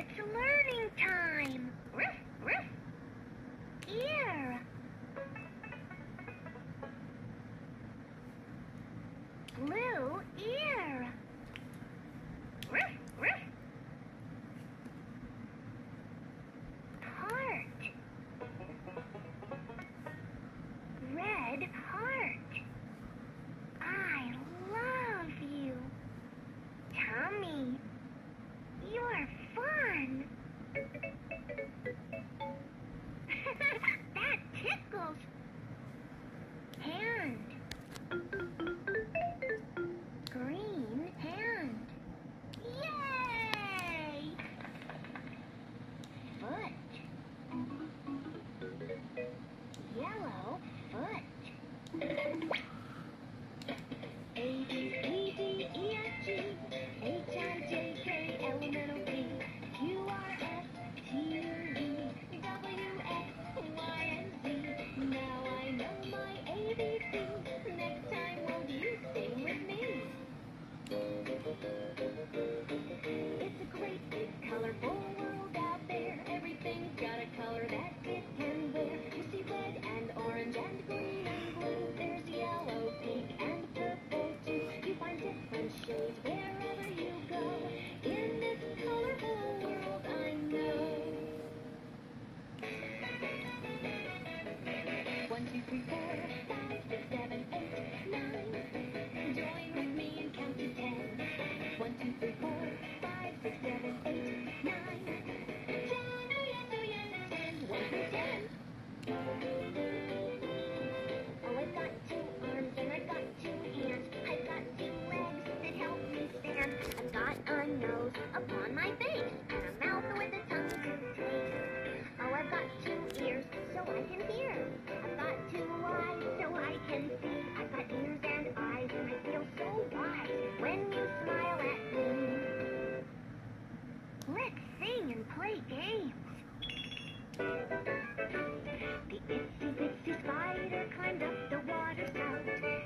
Learning time. It's a great big colorful world out there. Everything's got a color that it can wear. You see red and orange and green nose upon my face and a mouth with a tongue to taste. Oh, I've got two ears so I can hear. I've got two eyes so I can see. I've got ears and eyes and I feel so wise when you smile at me. Let's sing and play games. The itsy bitsy spider climbed up the water spout.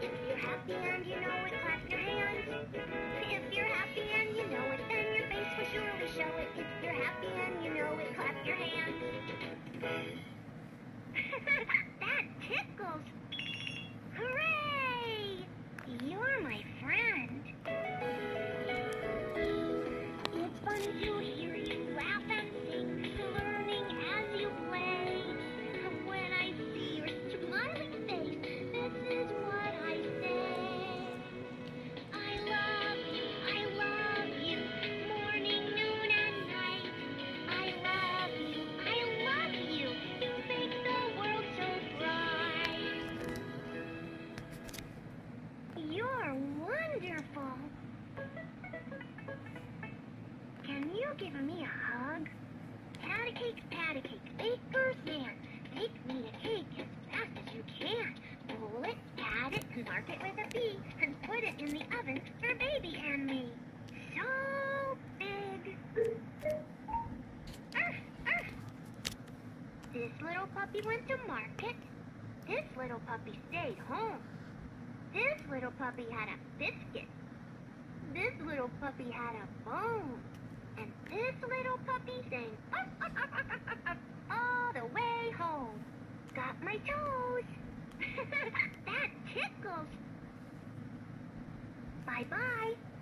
If you're happy and you know You give me a hug? Pat a cake, pat a cake, baker's man. Bake me a cake as fast as you can. Roll it, pat it, mark it with a B, and put it in the oven for baby and me. So big. Arf, arf. This little puppy went to market. This little puppy stayed home. This little puppy had a biscuit. This little puppy had a bone. And this little puppy sang ah, ah, ah, all the way home. Got my toes. that tickles. Bye bye.